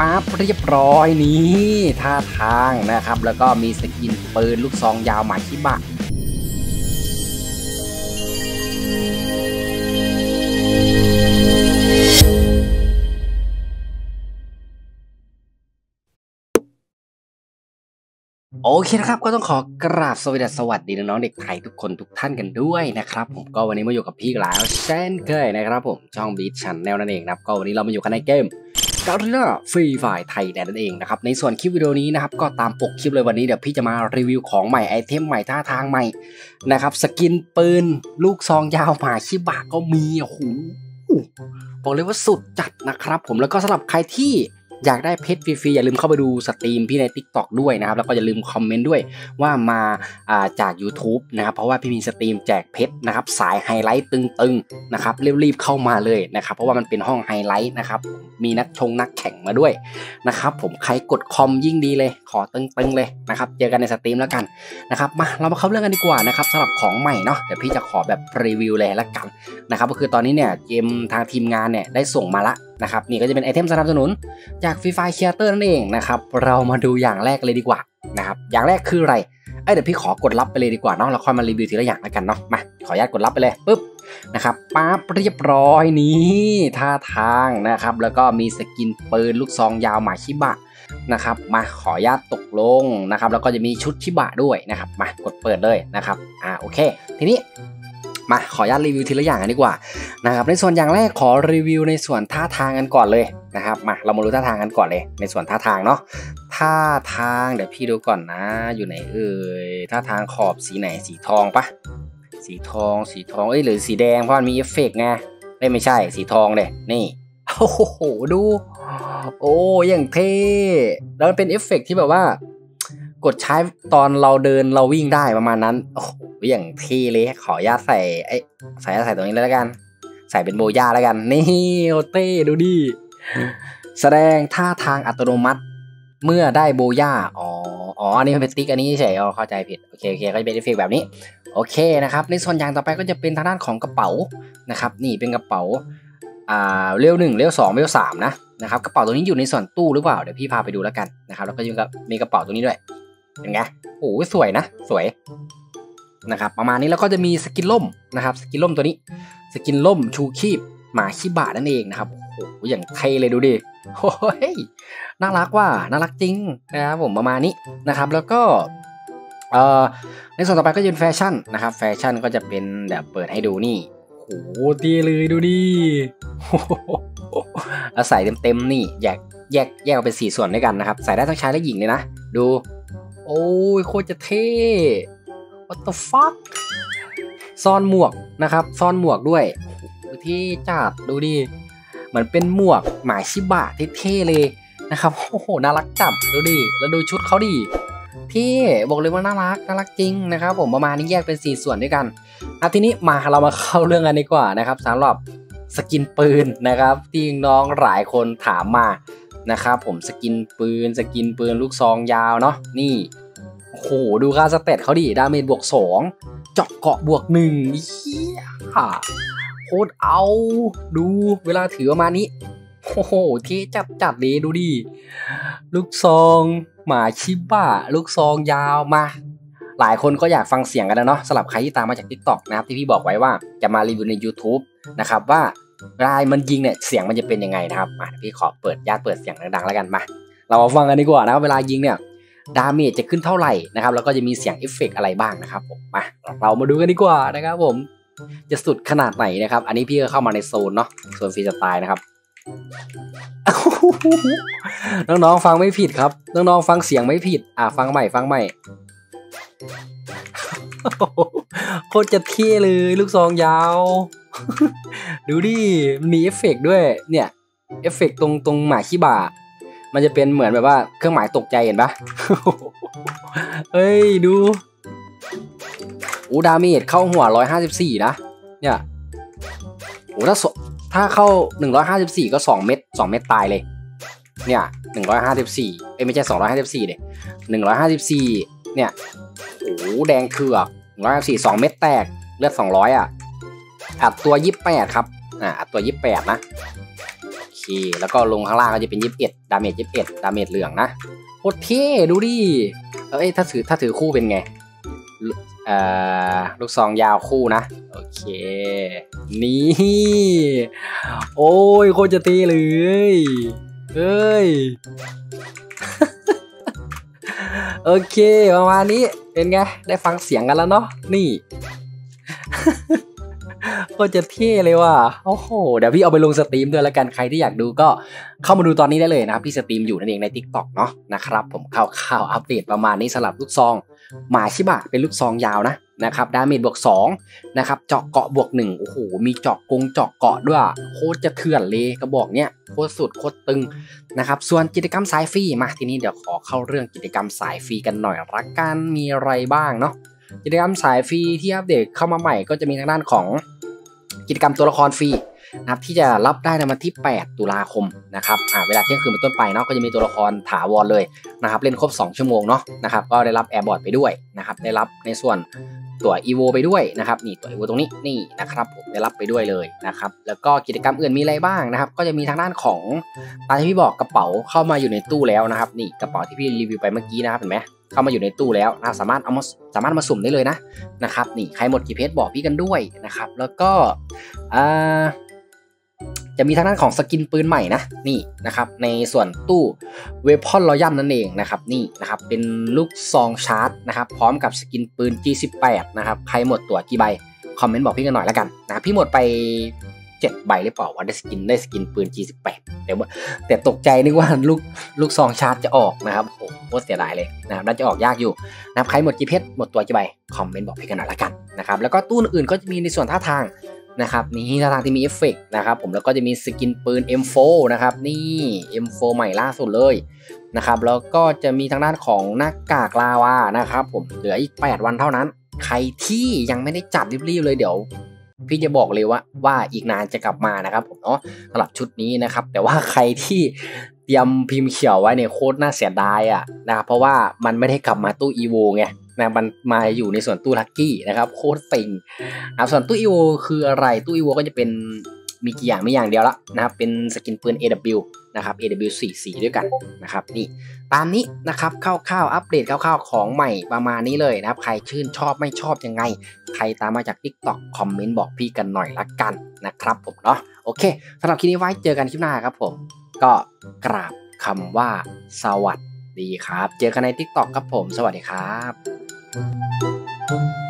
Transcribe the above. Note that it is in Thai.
ปั๊บเรียบร้อยนี้ท่าทางนะครับ แล้วก็มี skin ปืนลูกซองยาวหมาชิบะโอเคนะครับ ก็ต้องขอกราบสวัสดีสวัสดีน้องๆเด็กไทยทุกคนทุกท่านกันด้วยนะครับ ผมก็วันนี้มาอยู่กับพี่แล้วเช่นเคยนะครับผมช่องบี Channel นั่นเองนะครับก็วันนี้เรามาอยู่กันในเกม Garena Free Fire Thailand นั่นเองนะครับในส่วนคลิปวิดีโอนี้นะครับก็ตามปกคลิปเลยวันนี้เดี๋ยวพี่จะมารีวิวของใหม่ item ใหม่ท่าทางใหม่นะครับ skin ปืนลูกซองยาวหมาชิบะก็มีโอ้โหบอกเลยว่าสุดจัดนะครับผมแล้วก็สำหรับใครที่ อยากได้เพชรฟรีๆอย่าลืมเข้าไปดู stream พี่ใน Tik t o อกด้วยนะครับ แล้วก็อย่าลืมคอมเมนต์ด้วยว่ามาจาก YouTube นะครับ เพราะว่าพี่มี stream แจกเพชรนะครับ สายไฮไลท์ตึงๆนะครับรีบๆเข้ามาเลยนะครับ เพราะว่ามันเป็นห้องไฮไลท์นะครับ มีนักชงนักแข่งมาด้วยนะครับผมใครกดคอมยิ่งดีเลย ขอตึงๆเลยนะครับ เจอกันใน stream แล้วกันนะครับมาเรามาเข้าเรื่องกันดีกว่านะครับสำหรับของใหม่เนาะเดี๋ยวพี่จะขอแบบรีวิวเลยละกันนะครับก็คือตอนนี้เนี่ยเกมทางทีมงานเนี่ยได้ส่งมาละ นะครับนี่ก็จะเป็น item สนับสนุนจาก Free Fire Creator นั่นเองนะครับเรามาดูอย่างแรกเลยดีกว่านะครับอย่างแรกคืออะไรเอ้เดี๋ยวพี่ขอกดรับไปเลยดีกว่าเนาะเราค่อยมารีวิวทีละอย่างแล้วกันเนาะมาขออนุญาตกดรับไปเลยปุ๊บนะครับปั๊บเรียบร้อยนี้ท่าทางนะครับแล้วก็มีสกินปืนลูกซองยาวหมาชิบะนะครับมาขออนุญาตตกลงนะครับแล้วก็จะมีชุดชิบะด้วยนะครับมากดเปิดเลยนะครับอ่าโอเค ทีนี้ มาขออนุญาตรีวิวทีละอย่างกันดีกว่านะครับในส่วนอย่างแรกขอรีวิวในส่วนท่าทางกันก่อนเลยนะครับมาเรามาดูท่าทางกันก่อนเลย ในส่วนท่าทางเนาะท่าทางเดี๋ยวพี่ดูก่อนนะ อยู่ไหนเอ่ยท่าทางขอบสีไหนสีทองปะสีทองสีทองเอ้ยหรือสีแดงเพราะมันมีเอฟเฟกต์ไงไม่ไม่ใช่สีทองเลยนี่โอ้โหดู โอ้อย่างเท่แล้วมันเป็นเอฟเฟกต์ที่แบบว่า กดใช้ตอนเราเดินเราวิ่งได้ประมาณนั้น โอ้โหอย่างเท่เลยขออนุญาตใส่ไอ้ใส่ใส่ตรงนี้เลยแล้วกัน ใส่เป็น Booyah แล้วกัน นี่โอ้เท่ดูดิแสดงท่าทางอัตโนมัติเมื่อได้ Booyah อ๋ออ๋ออันนี้มันเป็นติ๊กอันนี้เฉยอ๋อเข้าใจผิดโอเคโอเคก็จะเป็นเอฟเฟกแบบนี้ โอเคนะครับ ในส่วนอย่างต่อไปก็จะเป็นทางด้านของกระเป๋านะครับนี่เป็นกระเป๋าอ่าเร็วหนึ่งเร็วสองเร็วสามนะนะครับกระเป๋าตัวนี้อยู่ในส่วนตู้หรือเปล่าเดี๋ยวพี่พาไปดูแล้วกันนะครับแล้วก็ยังมีกระเป๋าตัวนี้ด้วยเป็นไงโอ้สวยนะ สวย นะครับประมาณนี้แล้วก็จะมี skin ร่มนะครับ skin ร่มตัวนี้ skin ร่มชูชีพหมาชิบะนั่นเองนะครับโอ้โหอย่างเท่เลยดูดิโอ้ยน่ารักว่าน่ารักจริงนะครับผมประมาณนี้นะครับ แล้วก็เอ่อในส่วนต่อไปก็จะเป็นแฟชั่นนะครับ แฟชั่นก็จะเป็นแบบเปิดให้ดูนี่โอ้โหดีเลยดูดิเอาใส่เต็มๆนี่แยกแยกแยกออกเป็นสี่ส่วนด้วยกันนะครับ ใส่ได้ทั้งชายและหญิงเลยนะ ดู โอ้ยโคตรจะเท่ what the fuck ซ่อนหมวกนะครับ ซ่อนหมวกด้วยที่จัดดูดิเหมือนเป็นหมวกหมายชิบะเท่ๆเลยนะครับโอ้โหน่ารักจับดูดิแล้วดูชุดเขาดิเท่บอกเลยว่าน่ารักน่ารักจริงนะครับ ผมประมาณนี้แยกเป็นสี่ส่วนด้วยกันอะทีนี้มาเรามาเข้าเรื่องกันดีกว่านะครับสำหรับสกินปืนนะครับ ที่น้องหลายคนถามมานะครับผม skin ปืน skin ปืนลูกซองยาวเนาะนี่ โอ้โหดูค่า stat เขาดิ damage บวกสองเจาะเกราะบวกหนึ่งเฮียโคตรเอา ดูเวลาถือประมาณนี้ โอ้โหเท่จัดจัดเลยดูดิ ลูกซองหมาชิบะลูกซองยาวมา หลายคนก็อยากฟังเสียงกันนะเนาะสำหรับใครที่ตามมาจาก Tik t o อกนะครับ ที่พี่บอกไว้ว่าจะมารีวิวใน YouTube นะครับว่าลายมันยิงเนี่ยเสียงมันจะเป็นยังไงนะครับมาพี่ขอเปิดญาติเปิดเสียงดังๆแล้วกันมา เรามาฟังกันดีกว่านะเวลายิงเนี่ย damage จะขึ้นเท่าไหร่นะครับแล้วก็จะมีเสียงเอฟเฟกอะไรบ้างนะครับผมมาเรามาดูกันดีกว่านะครับผมจะสุดขนาดไหนนะครับ อันนี้พี่ก็เข้ามาในโซนเนาะโซนฟรีสไตล์นะครับน้องๆฟังไม่ผิดครับน้องๆฟังเสียงไม่ผิด อ่าฟังใหม่ฟังใหม่โคตรจะเท่เลยลูกซองยาว ดูดิมีเอฟเฟกด้วยเนี่ยเอฟเฟกตรงตรงหมาชิบะ มันจะเป็นเหมือนแบบว่าเครื่องหมายตกใจเห็นปะเฮ้ยดูอู damage เข้าหัวร้อยห้าสิบสี่นะ เนี่ยโอ้ถ้าถ้าเข้าหนึ่งร้อยห้าสิบสี่ก็สองเม็ดสองเม็ดตายเลย เนี่ยหนึ่งร้อยห้าสิบสี่เอ้ไม่ใช่สองร้อยห้าสิบสี่เลยหนึ่งร้อยห้าสิบสี่เนี่ย โอ้แดงเถือกหนึ่งร้อยห้าสิบสี่สองเม็ดแตก เลือดสองร้อยอะ อัดตัวยี่สิบแปดครับ อ่า อัดตัวยี่สิบแปดนะโอเค แล้วก็ลงข้างล่างก็จะเป็น 21 damage 21 damage เหลืองนะโคตรเท่ดูดิเอ้ยถ้าถือถ้าถือคู่เป็นไงเอ่อลูกซองยาวคู่นะ โอเค นี่ โอ้ยโคตรจะเท่เลยเอ้ย โอเค ประมาณนี้เป็นไง ได้ฟังเสียงกันแล้วเนาะนี่ ก็จะเท่เลยว่ะโอ้โห เดี๋ยวพี่เอาไปลง stream ด้วยแล้วกันใครที่อยากดูก็เข้ามาดูตอนนี้ได้เลยนะครับพี่ stream อยู่นั่นเองใน Tik t o อกเนาะนะครับผมข่าวข่าวอัปเดตประมาณนี้สำหรับลูกซองหมาชิบะเป็นลูกซองยาวนะนะครับ damage บวก2นะครับเจาะเกาะบวก1โอ้โหมีเจาะกงเจาะเกาะด้วยโคตรจะเถื่อนเลยกระบอกเนี้ยโคตรสุดโคตรตึงนะครับส่วนกิจกรรมสายฟรีมาทีนี้เดี๋ยวขอเข้าเรื่องกิจกรรมสายฟรีกันหน่อยละกันมีอะไรบ้างเนาะ กิจกรรมสายฟรีที่อัปเดตเข้ามาใหม่ก็จะมีทางด้านของกิจกรรมตัวละครฟรีนะครับที่จะรับได้ในวันที่ 8 ตุลาคมนะครับอ่าเวลาเที่ยงคืนเป็นต้นไปเนาะก็จะมีตัวละครถาวรเลยนะครับเล่นครบ 2 ชั่วโมงเนาะนะครับก็ได้รับแอร์บอร์ดไปด้วยนะครับได้รับในส่วนตัว EVO ไปด้วยนะครับนี่ตัว EVO ตรงนี้นี่นะครับผมได้รับไปด้วยเลยนะครับแล้วก็กิจกรรมอื่นมีอะไรบ้างนะครับ ก็จะมีทางด้านของตามที่พี่บอกกระเป๋าเข้ามาอยู่ในตู้แล้วนะครับ นี่กระเป๋าที่พี่รีวิวไปเมื่อกี้นะครับเห็นไหม เข้ามาอยู่ในตู้แล้วนะสามารถเอามาสามารถมาสุ่มได้เลยนะนะครับนี่ใครหมดกี่เพจบอกพี่กันด้วยนะครับ แล้วก็จะมีทางด้านของสกินปืนใหม่นะนี่นะครับ ในส่วนตู้Weapon Royale นั่นเองนะครับนี่นะครับเป็นลูกซองชาร์จนะครับ พร้อมกับ skin ปืน G18 นะครับใครหมดตั๋วกี่ใบคอมเมนต์บอกพี่กันหน่อยแล้วกันนะพี่หมดไป 7 ใบหรือเปล่าว่าได้ skin ได้ skin ปืน G18 แต่ว่าแต่ตกใจนึกว่าลูกลูกซองชาร์จจะออกนะครับโอ้โหเสียดายเลยนะครับน่าจะออกยากอยู่นะครับใครหมดกี่เพชรหมดตั๋วกี่ใบคอมเมนต์บอกพี่กันหน่อยละกันนะครับแล้วก็ตู้อื่นก็จะมีในส่วนท่าทางนะครับนี่ท่าทางที่มีเอฟเฟกนะครับผมแล้วก็จะมี skin ปืน M4 นะครับนี่ M4 ใหม่ล่าสุดเลยนะครับแล้วก็จะมีทางด้านของหน้ากากลาวานะครับผมเหลืออีก 8 วันเท่านั้น ใครที่ยังไม่ได้จัดรีบๆเลยเดี๋ยว พี่จะบอกเลยว่าว่าอีกนานจะกลับมานะครับผมเนาะสำหรับชุดนี้นะครับ แต่ว่าใครที่เตรียมพิมพ์เขียวไว้เนี่ยโคตรน่าเสียดายอะนะครับเพราะว่ามันไม่ได้กลับมาตู้อีโวไงนะมันมาอยู่ในส่วนตู้ลักกี้นะครับโคตรเซ็งนะส่วนตู้อีโวคืออะไรตู้อีโวก็จะเป็นมีกี่อย่างไม่อย่างเดียวละนะครับเป็นสกินปืน AW นะครับ AW 4สีด้วยกันนะครับนี่ตามนี้นะครับคร่าวๆอัปเดตคร่าวๆของใหม่ประมาณนี้เลยนะครับ ใครชื่นชอบไม่ชอบยังไง ใครตามมาจาก TikTok คอมเมนต์บอกพี่กันหน่อยละกันนะครับผมเนาะโอเคสำหรับคลิปนี้ไว้เจอกันคลิปหน้าครับผมก็กราบคำว่าสวัสดีครับ เจอกันใน TikTok ครับผม สวัสดีครับ